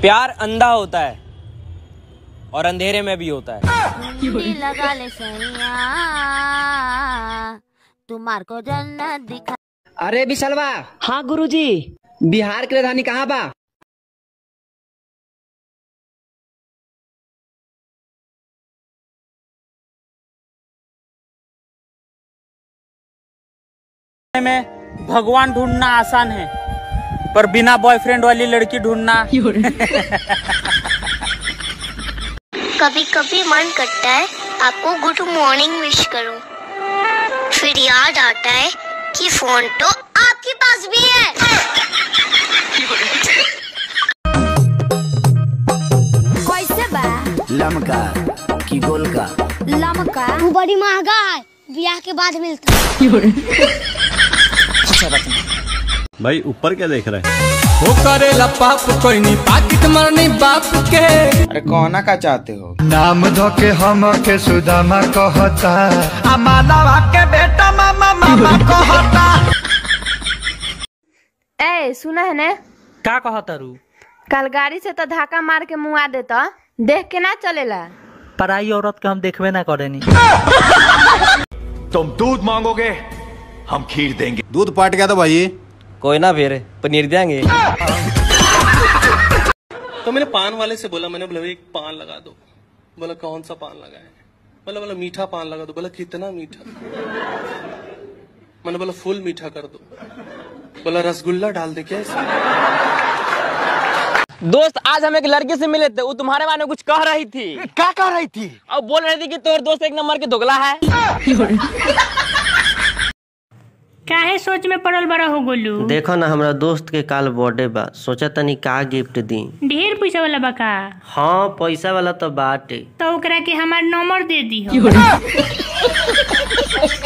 प्यार अंधा होता है और अंधेरे में भी होता है। लगा ले तुम्हार को जन्नत दिखा अरे विशालवा हाँ गुरुजी। बिहार की राजधानी कहाँ बा? में भगवान ढूंढना आसान है। पर बिना बॉयफ्रेंड वाली लड़की ढूंढना। कभी कभी मन करता है आपको गुड मॉर्निंग विश करूँ। फिर याद आता है कि फ़ोन तो आपके पास भी है। कैसे बा? लमका की गोल का लमका। तू बड़ी महँगा है ब्याह के बाद मिलता भाई ऊपर क्या देख रहे हैं? हो करेला पाप कोई नहीं पाकिट मरनी बाप के। अरे कहना का चाहते हो? नाम धोके हम के सुदामा कहता। मानवा के बेटा मामा मामा कहता। ए सुना है ने? का कहा तारू कल गाड़ी से तो धक्का मार के मुआ देता देख के ना चलेला। पराई औरत के हम देखबे ना करेनी। तुम दूध मांगोगे हम खीर देंगे। दूध पाट गया तो भाई। कोई ना फिर पनीर देंगे। तो मैंने पान वाले से बोला मैंने बोला एक पान लगा दो। बोला कौन सा पान लगाए बोला बोला मीठा पान लगा दो। बोला कितना मीठा? मैंने बोला फुल मीठा कर दो। बोला रसगुल्ला डाल दे क्या दोस्त आज हम एक लड़की से मिले थे वो तुम्हारे बारे में कुछ कह रही थी। क्या कह रही थी? और बोल रही थी कि तोर दोस्त एक नंबर के दोगला है। काहे सोच में पड़ल बड़ा हो गोलू। देखो ना हमारा दोस्त के काल बर्थडे बा। सोचा तनी का गिफ्ट दी। ढेर पैसा वाला बा का? हाँ पैसा वाला तो बाटे। तो ओकरा के हमार नंबर दे दी